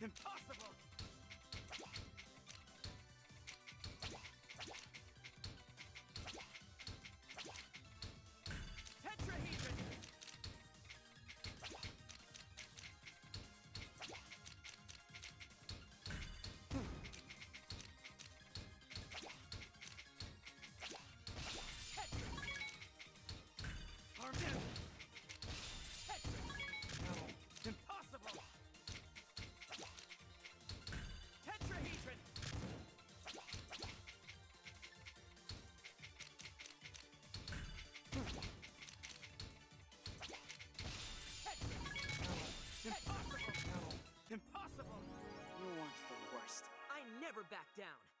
Impossible! I never back down.